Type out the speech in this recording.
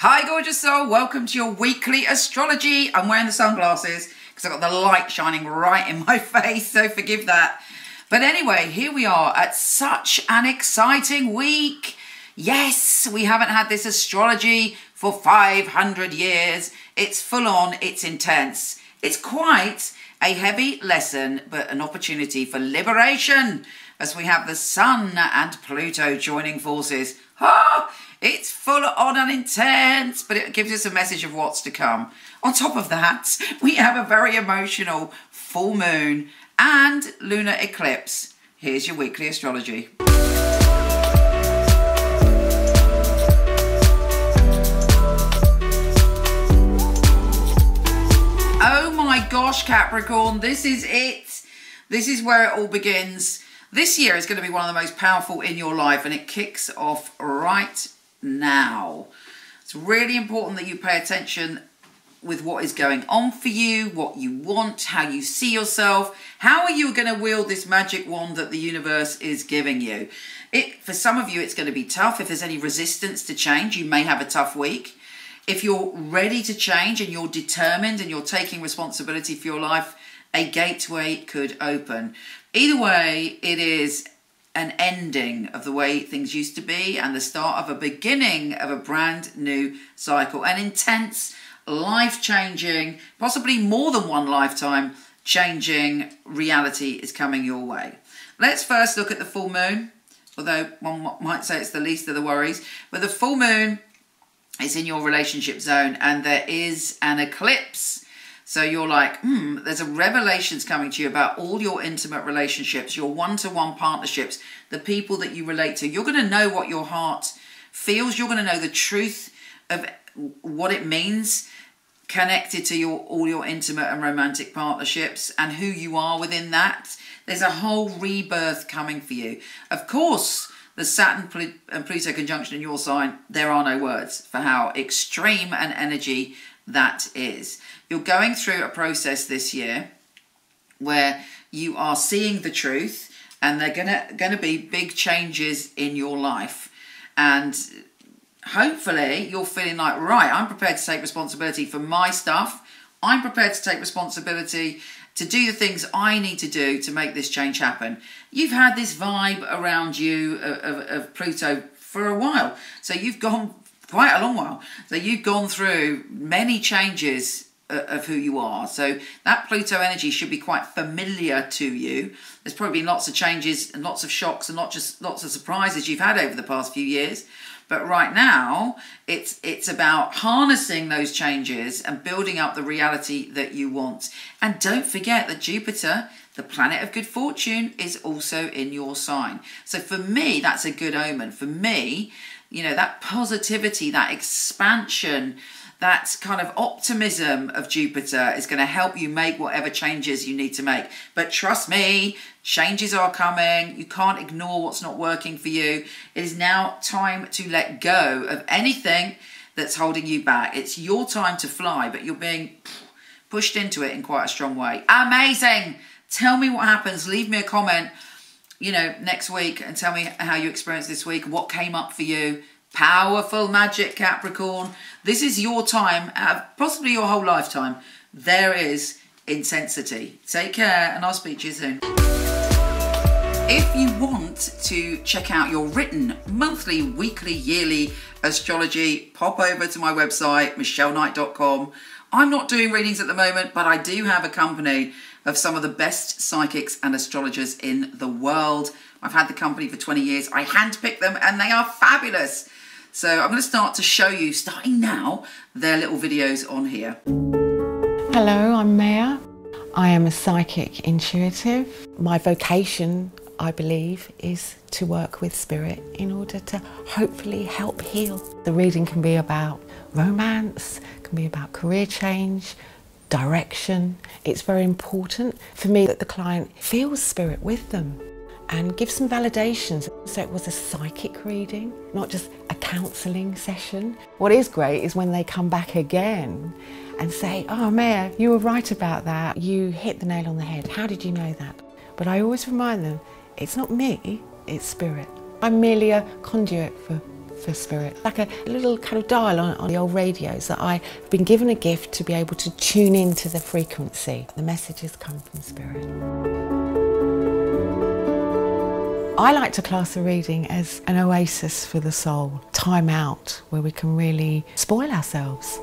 Hi, gorgeous soul. Welcome to your weekly astrology. I'm wearing the sunglasses because I've got the light shining right in my face, so forgive that. But anyway, here we are at such an exciting week. Yes, we haven't had this astrology for 500 years. It's full on, it's intense. It's quite a heavy lesson, but an opportunity for liberation as we have the Sun and Pluto joining forces. Ah, it's full on and intense, but it gives us a message of what's to come. On top of that, we have a very emotional full moon and lunar eclipse. Here's your weekly astrology. Gosh, Capricorn, this is it. This is where it all begins. This year is going to be one of the most powerful in your life and it kicks off right now. It's really important that you pay attention with what is going on for you, what you want, how you see yourself. How are you going to wield this magic wand that the universe is giving you? It for some of you it's going to be tough. If there's any resistance to change, you may have a tough week. If you're ready to change and you're determined and you're taking responsibility for your life, a gateway could open. Either way, it is an ending of the way things used to be and the start of a beginning of a brand new cycle. An intense, life changing, possibly more than one lifetime changing reality is coming your way. Let's first look at the full moon, although one might say it's the least of the worries. But the full moon is in your relationship zone and there is an eclipse so you're like, hmm, there's a revelations coming to you about all your intimate relationships, your one-to-one partnerships, the people that you relate to. You're going to know what your heart feels. You're going to know the truth of what it means connected to your all your intimate and romantic partnerships and who you are within that. There's a whole rebirth coming for you. Of course, the Saturn and Pluto conjunction in your sign, there are no words for how extreme an energy that is. You're going through a process this year where you are seeing the truth and they're gonna gonna be big changes in your life and hopefully you're feeling like right i'm prepared to take responsibility for my stuff i'm prepared to take responsibility to do the things i need to do to make this change happen you've had this vibe around you of, of, of pluto for a while so you've gone quite a long while. So you've gone through many changes uh, of who you are. So that Pluto energy should be quite familiar to you. There's probably been lots of changes and lots of shocks and not just lots of surprises you've had over the past few years. But right now, it's it's about harnessing those changes and building up the reality that you want. And don't forget that Jupiter, the planet of good fortune, is also in your sign. So for me, that's a good omen. For me, you know, that positivity, that expansion, that kind of optimism of Jupiter is going to help you make whatever changes you need to make. But trust me, changes are coming. You can't ignore what's not working for you. It is now time to let go of anything that's holding you back. It's your time to fly, but you're being pushed into it in quite a strong way. Amazing! Tell me what happens. Leave me a comment you know, next week and tell me how you experienced this week, what came up for you. Powerful magic, Capricorn. This is your time, uh, possibly your whole lifetime. There is intensity. Take care, and I'll speak to you soon. If you want to check out your written monthly, weekly, yearly astrology, pop over to my website, micheleknight.com. I'm not doing readings at the moment, but I do have a company of some of the best psychics and astrologers in the world. I've had the company for 20 years. I handpick them and they are fabulous. So I'm going to start to show you, starting now, their little videos on here. Hello, I'm Maya. I am a psychic intuitive. My vocation, I believe, is to work with spirit in order to hopefully help heal. The reading can be about romance, can be about career change, direction. It's very important for me that the client feels spirit with them and give some validations. So it was a psychic reading, not just a counselling session. What is great is when they come back again and say, oh, Maya, you were right about that. You hit the nail on the head. How did you know that? But I always remind them, it's not me, it's spirit. I'm merely a conduit for for spirit, like a little kind of dial on, on the old radios that I've been given a gift to be able to tune into the frequency. The messages come from spirit. I like to class a reading as an oasis for the soul, time out where we can really spoil ourselves.